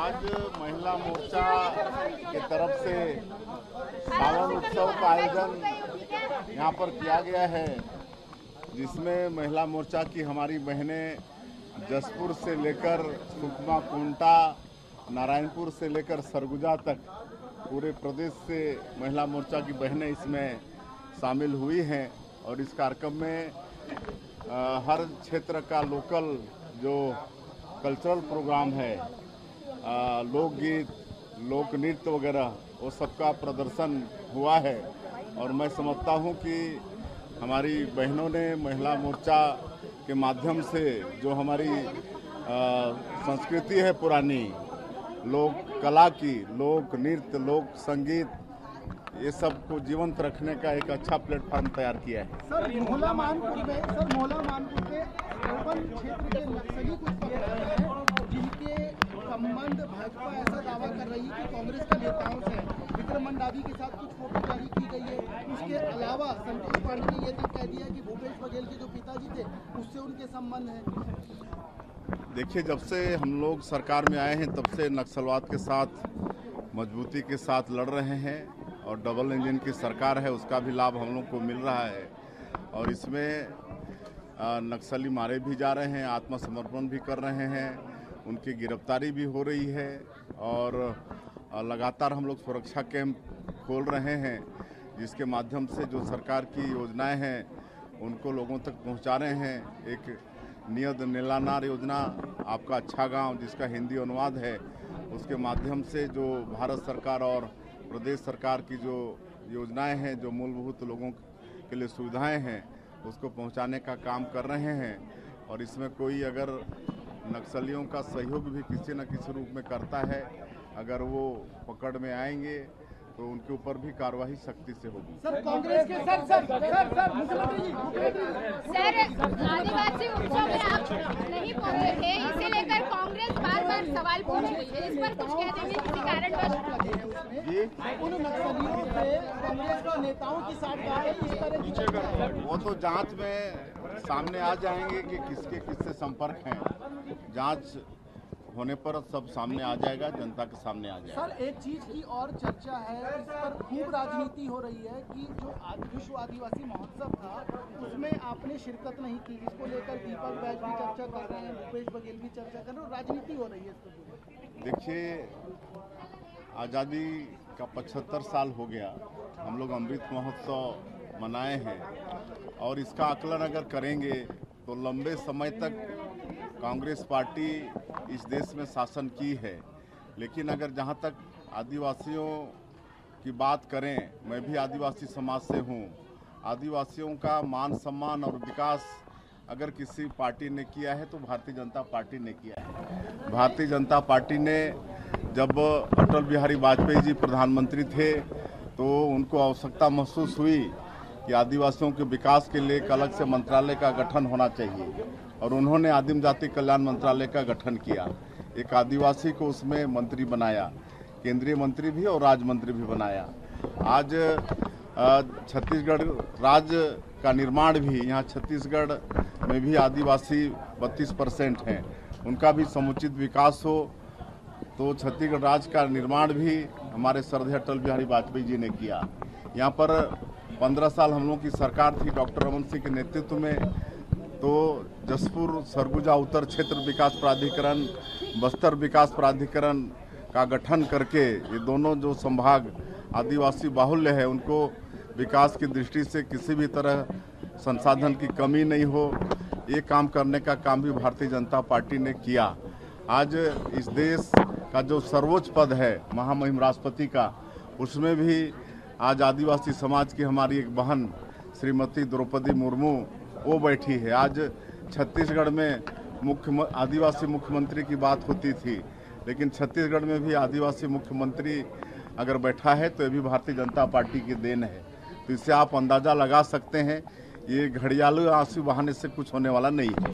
आज महिला मोर्चा की तरफ़ से सावन उत्सव का आयोजन यहाँ पर किया गया है जिसमें महिला मोर्चा की हमारी बहनें जसपुर से लेकर सुकमा कुंटा नारायणपुर से लेकर सरगुजा तक पूरे प्रदेश से महिला मोर्चा की बहनें इसमें शामिल हुई हैं और इस कार्यक्रम में अ, हर क्षेत्र का लोकल जो कल्चरल प्रोग्राम है लोकगीत लोक नृत्य वगैरह वो सबका प्रदर्शन हुआ है। और मैं समझता हूँ कि हमारी बहनों ने महिला मोर्चा के माध्यम से जो हमारी अ, संस्कृति है पुरानी लोक कला की लोक नृत्य लोक संगीत ये सबको जीवंत रखने का एक अच्छा प्लेटफॉर्म तैयार किया है। सर मोहला मानपुर में सर मोहला मानपुर में अर्बन क्षेत्र के नक्सली कुछ जिनके संबंध भाजपा ऐसा दावा कर रही है कि कांग्रेस के नेताओं से। विक्रम के साथ कुछ फ़ोटो जारी की गई है। उसके अलावा संतोष पांडे ने यह तक कह दिया कि भूपेश बघेल के जो पिताजी थे, उससे उनके संबंध है। देखिए, जब से हम लोग सरकार में आए हैं, तब से नक्सलवाद के साथ, मजबूती के साथ लड़ रहे हैं और डबल इंजन की सरकार है, उसका भी लाभ हम लोग को मिल रहा है। और इसमें नक्सली मारे भी जा रहे हैं, आत्मसमर्पण भी कर रहे हैं। उनकी गिरफ्तारी भी हो रही है और लगातार हम लोग सुरक्षा कैंप खोल रहे हैं, जिसके माध्यम से जो सरकार की योजनाएँ हैं, उनको लोगों तक पहुँचा रहे हैं। एक नियत नीलानार योजना आपका अच्छा गाँव, जिसका हिंदी अनुवाद है, उसके माध्यम से जो भारत सरकार और प्रदेश सरकार की जो योजनाएँ हैं, जो मूलभूत लोगों के लिए सुविधाएँ हैं, उसको पहुँचाने का काम कर रहे हैं। और इसमें कोई अगर नक्सलियों का सहयोग भी किसी न किसी रूप में करता है। अगर वो पकड़ में आएँगे तो उनके ऊपर भी कार्रवाई सख्ती से होगी। सर कांग्रेस के सर सर सर सर मुख्यमंत्री जी सर आदिवासी उत्सव में आप नहीं पहुँचे थे इसे लेकर कांग्रेस बार बार सवाल पूछ रही है। इस पर कुछ कह देंगे किसी कारणवश जी। उन नक्सलियों से कांग्रेस के नेताओं की साठगांठ इस तरह की वो तो जाँच में सामने आ जाएँगे कि किसके किससे संपर्क हैं। जाँच होने पर सब सामने आ जाएगा जनता के सामने आ जाएगा। सर एक चीज़ की और चर्चा है इस पर खूब राजनीति हो रही है कि जो विश्व आदिवासी महोत्सव था उसमें आपने शिरकत नहीं की इसको लेकर दीपक बैज भी चर्चा कर रहे हैं भूपेश बघेल भी चर्चा कर रहे हैं राजनीति हो रही है इस पर देखिए आज़ादी का 75 साल हो गया हम लोग अमृत महोत्सव मनाए हैं। और इसका आकलन अगर करेंगे तो लंबे समय तक कांग्रेस पार्टी इस देश में शासन की है। लेकिन अगर जहाँ तक आदिवासियों की बात करें, मैं भी आदिवासी समाज से हूँ, आदिवासियों का मान सम्मान और विकास अगर किसी पार्टी ने किया है तो भारतीय जनता पार्टी ने किया है। भारतीय जनता पार्टी ने जब अटल बिहारी वाजपेयी जी प्रधानमंत्री थे तो उनको आवश्यकता महसूस हुई। कि आदिवासियों के विकास के लिए एक अलग से मंत्रालय का गठन होना चाहिए और उन्होंने आदिम जाति कल्याण मंत्रालय का गठन किया। एक आदिवासी को उसमें मंत्री बनाया, केंद्रीय मंत्री भी और राज्य मंत्री भी बनाया। आज छत्तीसगढ़ राज्य का निर्माण भी, यहाँ छत्तीसगढ़ में भी आदिवासी 32 परसेंट हैं। उनका भी समुचित विकास हो तो छत्तीसगढ़ राज्य का निर्माण भी हमारे श्रद्धेय अटल बिहारी वाजपेयी जी ने किया। यहाँ पर 15 साल हम लोगों की सरकार थी डॉक्टर रमन सिंह के नेतृत्व में। तो जसपुर, सरगुजा उत्तर क्षेत्र विकास प्राधिकरण, बस्तर विकास प्राधिकरण का गठन करके ये दोनों जो संभाग आदिवासी बाहुल्य है, उनको विकास की दृष्टि से किसी भी तरह संसाधन की कमी नहीं हो। ये काम करने का काम भी भारतीय जनता पार्टी ने किया। आज इस देश का जो सर्वोच्च पद है महामहिम राष्ट्रपति का, उसमें भी आज आदिवासी समाज की हमारी एक बहन, श्रीमती द्रौपदी मुर्मू, वो बैठी है। आज छत्तीसगढ़ में मुख्य आदिवासी मुख्यमंत्री की बात होती थी, लेकिन छत्तीसगढ़ में भी आदिवासी मुख्यमंत्री अगर बैठा है तो ये भी भारतीय जनता पार्टी की देन है। तो इससे आप अंदाज़ा लगा सकते हैं, ये घड़ियालू आँसू बहाने से कुछ होने वाला नहीं है।